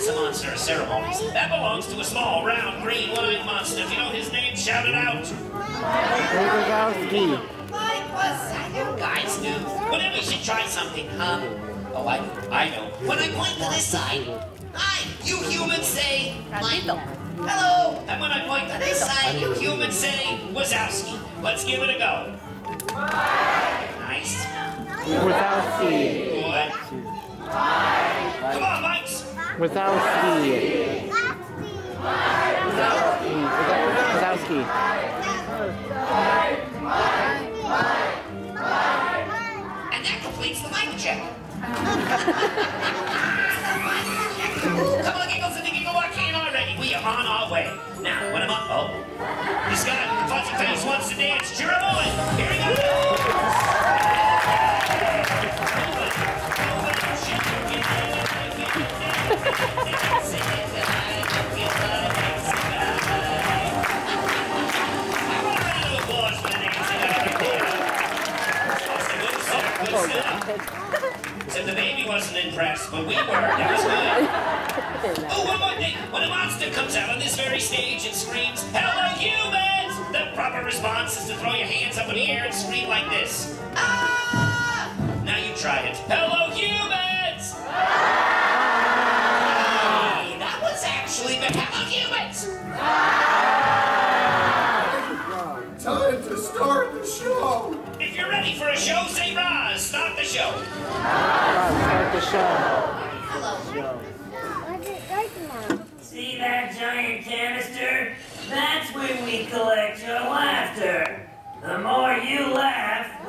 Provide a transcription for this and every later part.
That's the that's the monster of ceremonies. That belongs to a small, round, green, one-eyed monster. If you know his name, shout it out. Wazowski. Mike was I know guys do. Whenever we should try something, huh? Oh, I I know. When I point to this side, hi, you humans say Mike. Hello. And when I point to this side, you humans say Wazowski. Let's give it a go. Nice. Wazowski. Good. Come on, Mikes. Wazowski. Wazowski. And that completes the mic check. Come on, giggles and the giggle walk in already. We are on our way. Now, I'm up, oh, this guy, Fuzzy Face wants to dance. Cheer try it. Hello, humans! Hey, that was actually the Hello, humans! Time to start the show! If you're ready for a show, say Roz. Start the show. Start the show. See that giant canister? That's where we collect your laughter. The more you laugh,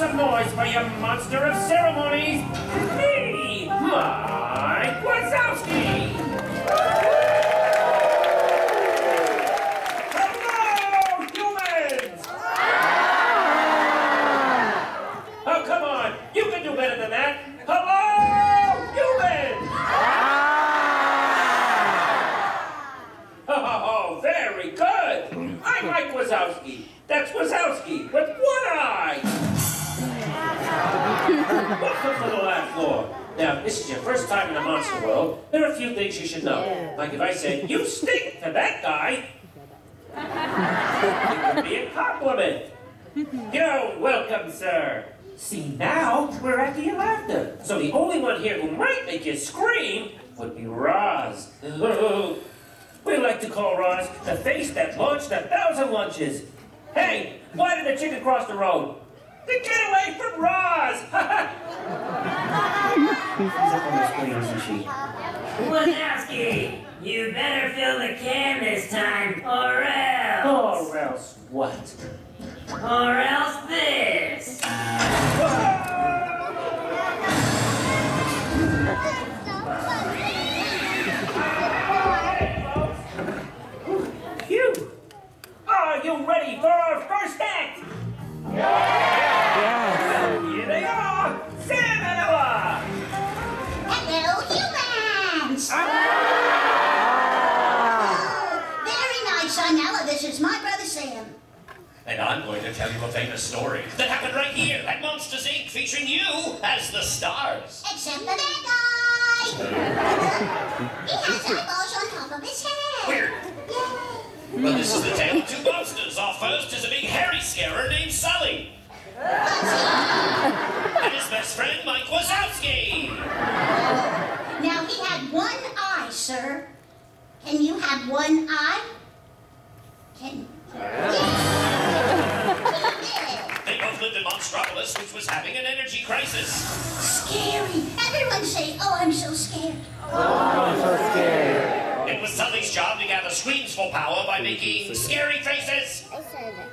some noise for your monster of ceremonies, me, Mike Wazowski. Hello, humans! Oh, come on, you can do better than that. Hello, humans! Ah. Oh, very good. I'm Mike Wazowski. That's Wazowski To the laugh floor. Now, if this is your first time in the monster world, there are a few things you should know. Like if I said, you stink to that guy, it would be a compliment. You're welcome, sir. See, now we're after your laughter. So the only one here who might make you scream would be Roz. We like to call Roz the face that launched a thousand lunches. Hey, why did the chicken cross the road? To get away from Roz! She's up on the screen, isn't she? Wazowski, you better fill the can this time, or else. Or else what? Or else this. Phew! Are you ready for our first I'm going to tell you a famous story that happened right here at Monsters Inc. featuring you as the stars. Except for that guy. he has eyeballs on top of his head. Weird. Yay. Well, this is the tale of two monsters. Our first is a big hairy scarer named Sully. And his best friend, Mike Wazowski. Now, he had one eye, sir. Can you have one eye? Can... Yeah. He in Monstropolis, which was having an energy crisis. Scary. Everyone say, oh, I'm so scared. I'm so scared. It was Sully's job to gather screams for power by making scary faces. I said it.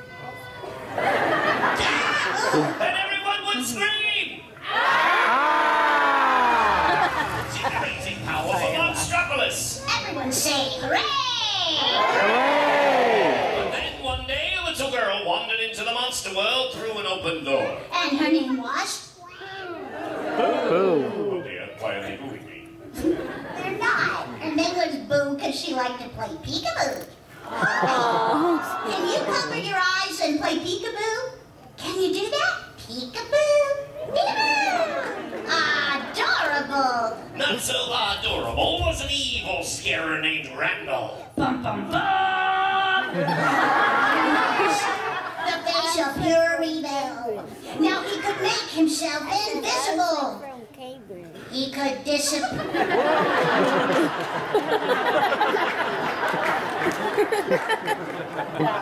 And everyone would open door. And her name was? Boo. Oh dear, why are they moving me? They're not. Her name was Boo because she liked to play peekaboo. Can you cover your eyes and play peekaboo? Can you do that? Peekaboo! Peekaboo! Adorable! Not so adorable was an evil scarer named Randall. Bum bum bum! himself invisible. He could disappear.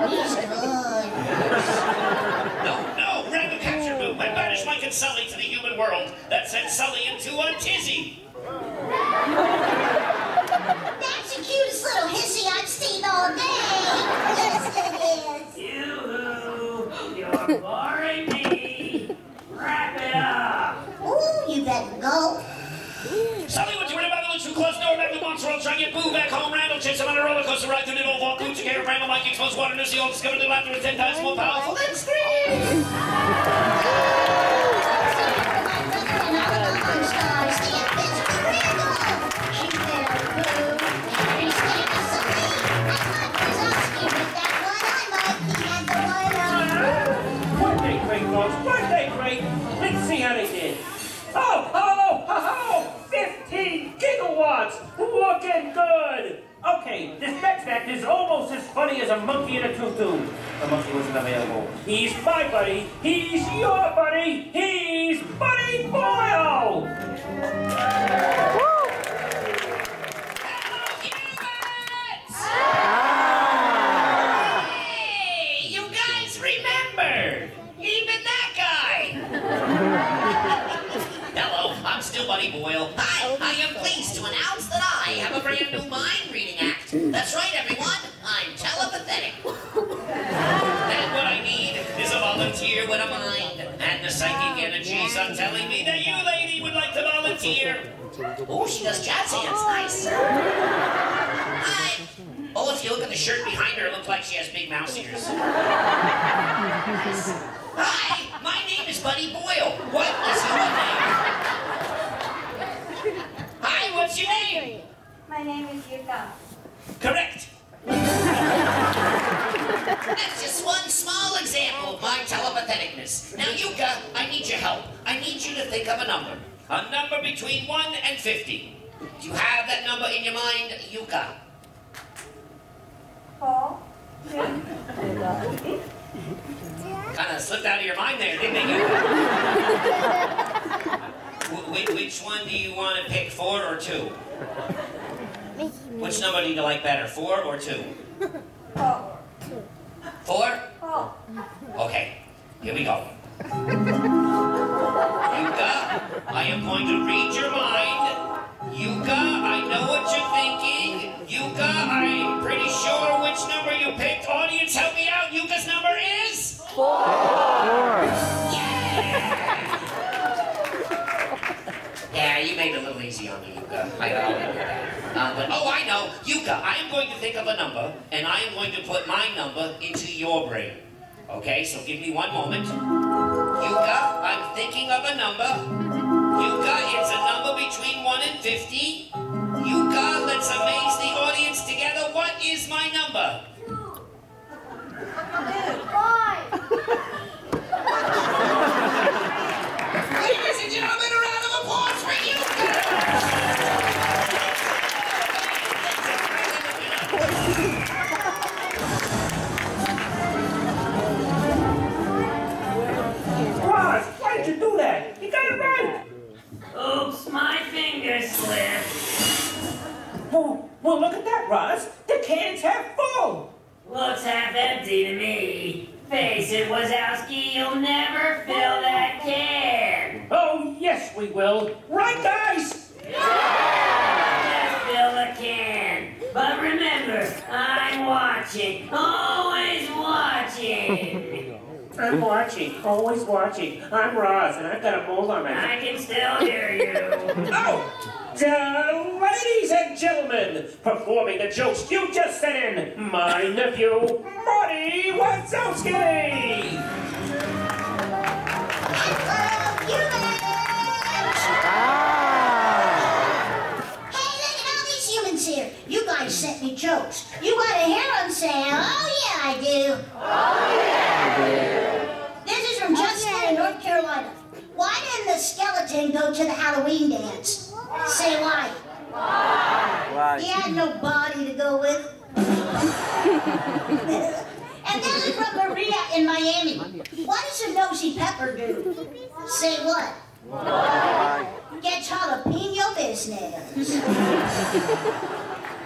He's good. No, no, Randall captured Boo and banished Mike and Sully to the human world. That sent Sully into a tizzy. That's the cutest little hissy I've seen all day. Yes, it is. You, you're boring me. Wrap it up. Ooh, you better go. Sully went to rid about the who closed door back to Monster World, try and get Boo back home. Randall chased him on a roller coaster ride through the old vault. Coochie care of Randall Mike exposed Waternoose. He all discovered that laughter is ten times more powerful than scream. Birthday crate, folks. Birthday crate. Let's see how they did. Oh, oh, oh, oh, 15 gigawatts. Looking good. Okay, this next act is almost as funny as a monkey in a tutu. The monkey wasn't available. He's my buddy. He's your buddy. He's Buddy Boyle. Hey, you guys remembered! Even that guy! Still Buddy Boyle. Hi, oh, I am pleased to announce that I have a brand new mind reading act. That's right, everyone. I'm telepathetic. and what I need is a volunteer with a mind. And the psychic energies are telling me that you, lady, would like to volunteer. Oh, she does jazz hands. Nice. Hi. Oh, if you look at the shirt behind her, it looks like she has big mouse ears. Hi, my name is Buddy Boyle. What is your name? What's your name? My name is Yuka. Correct. That's just one small example of my telepatheticness. Now, Yuka, I need your help. I need you to think of a number. A number between 1 and 50. Do you have that number in your mind, Yuka? Four. Kind of slipped out of your mind there, didn't it, Yuka? Wh- wh- which one do you want to pick, four or two? Which number do you like better, four or two? Four. Four? Four. Okay, here we go. Yuka, I am going to read your mind. Yuka, I know what you're thinking. Yuka, I'm pretty sure which number you picked. Audience, help me out. Yuka's number is? Four. Yuka. I know. Uh, but, oh, I know. Yuka, I am going to think of a number, and I am going to put my number into your brain. Okay, so give me one moment. Yuka, I'm thinking of a number. Yuka, it's a number between 1 and 50. Yuka, let's amaze the audience together. What is my number? Oh, well, look at that, Roz. The can's half full. Looks half empty to me. Face it, Wazowski, you'll never fill that can. Oh, yes, we will. Right, guys? Just fill the can. But remember, I'm watching. Always watching. I'm watching, always watching. I'm Roz, and I've got a mold on my I can still hear you. Oh! Uh, ladies and gentlemen, performing the jokes you just sent in, my nephew, Marty Wazowski! Hello, humans! Ah. Hey, look at all these humans here. You guys sent me jokes. You got a hair on sale. Oh, yeah, I do. This is from Justin in North Carolina. Why didn't the skeleton go to the Halloween dance? Say why. Why? He had no body to go with. and this is from Maria in Miami. What does a nosy pepper do? Say what? Right. Get jalapeno business.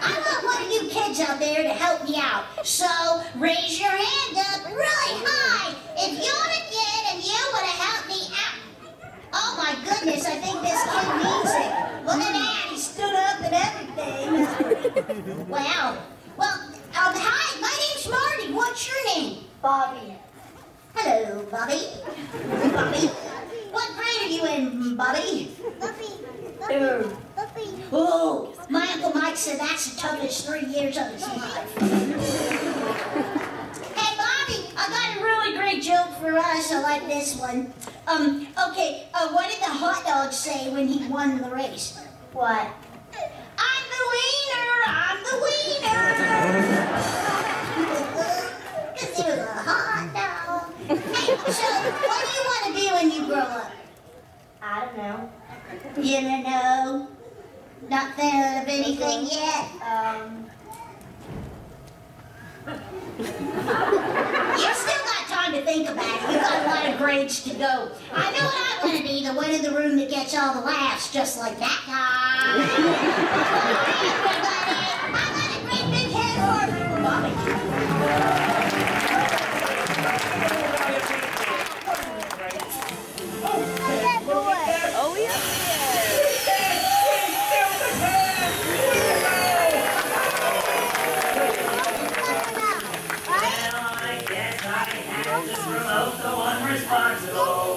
I want one of you kids out there to help me out. So raise your hand up really high if you're a kid and you want to help me out. Oh my goodness, I think this kid means it. Look at that, he stood up and everything. Wow. Well, um, hi, my name's Marty. What's your name? Bobby. Hello, Bobby. Bobby. What grade are you in, Bobby? Two. Oh, my Uncle Mike said that's the toughest three years of his life. hey, Bobby, I got a really great joke for us. I like this one. Um, okay, uh, what did the hot dog say when he won the race? What? I'm the wiener! I'm the wiener! Because it was a hot dog. Hey, so what do you want to be when you grow up? I don't know. You don't know? Not thinking of anything yet? Um, You still got time to think about it. You got a lot of grades to go. I know what I want to be, the one in the room that gets all the laughs, just like that guy.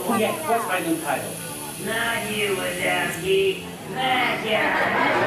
Oh, yeah, what's my new title? Not you, Wazowski. That guy.